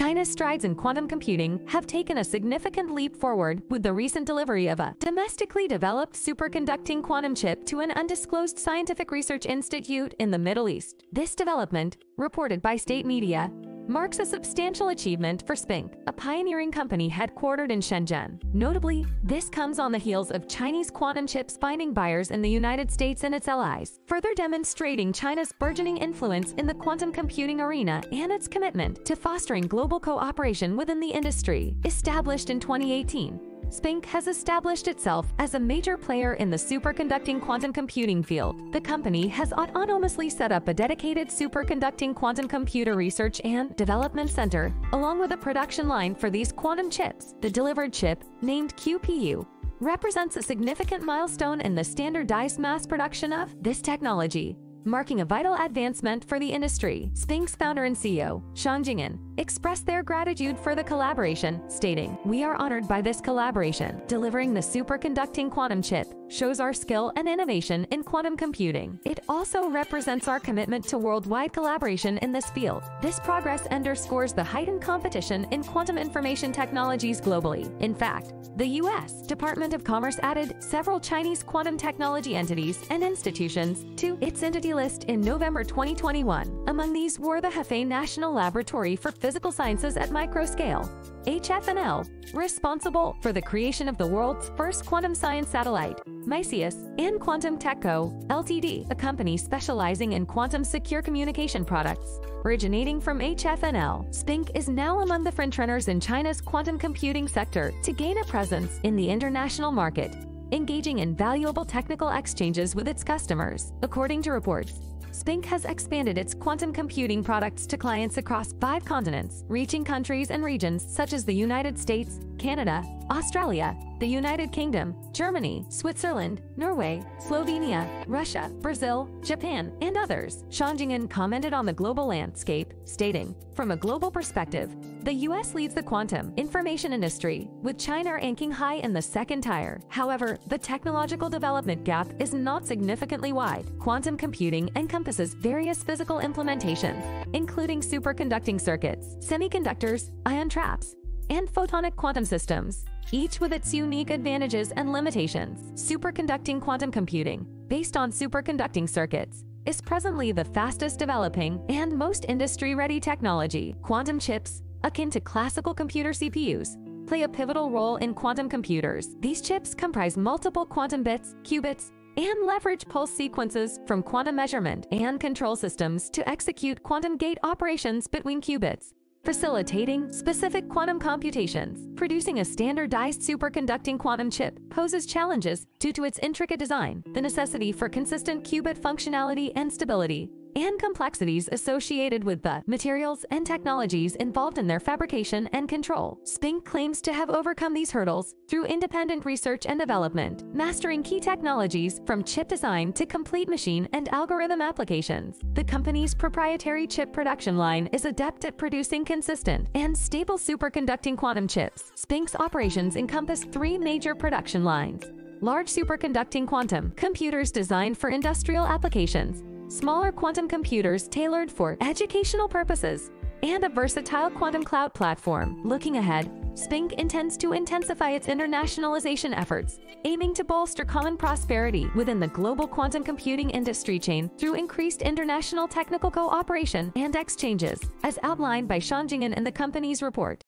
China's strides in quantum computing have taken a significant leap forward with the recent delivery of a domestically developed superconducting quantum chip to an undisclosed scientific research institute in the Middle East. This development, reported by state media, marks a substantial achievement for SpinQ, a pioneering company headquartered in Shenzhen. Notably, this comes on the heels of Chinese quantum chips finding buyers in the United States and its allies, further demonstrating China's burgeoning influence in the quantum computing arena and its commitment to fostering global cooperation within the industry. Established in 2018, SpinQ has established itself as a major player in the superconducting quantum computing field. The company has autonomously set up a dedicated superconducting quantum computer research and development center, along with a production line for these quantum chips. The delivered chip, named QPU, represents a significant milestone in the standardized mass production of this technology marking a vital advancement for the industry. SpinQ's founder and CEO, Xiang Jingen, expressed their gratitude for the collaboration, stating, We are honored by this collaboration. Delivering the superconducting quantum chip shows our skill and innovation in quantum computing. It also represents our commitment to worldwide collaboration in this field. This progress underscores the heightened competition in quantum information technologies globally. In fact, the U.S. Department of Commerce added several Chinese quantum technology entities and institutions to its entity list in November 2021. Among these were the Hefei National Laboratory for Physical Sciences at Microscale, HFNL, responsible for the creation of the world's first quantum science satellite, Micius, and Quantum Techco, Ltd., a company specializing in quantum secure communication products. Originating from HFNL, SpinQ is now among the frontrunners in China's quantum computing sector to gain a presence in the international market, engaging in valuable technical exchanges with its customers. According to reports, SpinQ has expanded its quantum computing products to clients across five continents, reaching countries and regions such as the United States, Canada, Australia, the United Kingdom, Germany, Switzerland, Norway, Slovenia, Russia, Brazil, Japan, and others. Xiang Jingen commented on the global landscape, stating, From a global perspective, the U.S. leads the quantum information industry, with China ranking high in the second tier. However, the technological development gap is not significantly wide. Quantum computing encompasses various physical implementations, including superconducting circuits, semiconductors, ion traps, and photonic quantum systems, each with its unique advantages and limitations. Superconducting quantum computing, based on superconducting circuits, is presently the fastest developing and most industry-ready technology. Quantum chips, akin to classical computer CPUs, play a pivotal role in quantum computers. These chips comprise multiple quantum bits, qubits, and leverage pulse sequences from quantum measurement and control systems to execute quantum gate operations between qubits facilitating specific quantum computations. Producing a standardized superconducting quantum chip poses challenges due to its intricate design, the necessity for consistent qubit functionality and stability, and complexities associated with the materials and technologies involved in their fabrication and control. SpinQ claims to have overcome these hurdles through independent research and development, mastering key technologies from chip design to complete machine and algorithm applications. The company's proprietary chip production line is adept at producing consistent and stable superconducting quantum chips. SpinQ's operations encompass three major production lines large superconducting quantum computers designed for industrial applications, smaller quantum computers tailored for educational purposes, and a versatile quantum cloud platform. Looking ahead, SpinQ intends to intensify its internationalization efforts, aiming to bolster common prosperity within the global quantum computing industry chain through increased international technical cooperation and exchanges, as outlined by Xiang Jingen in the company's report.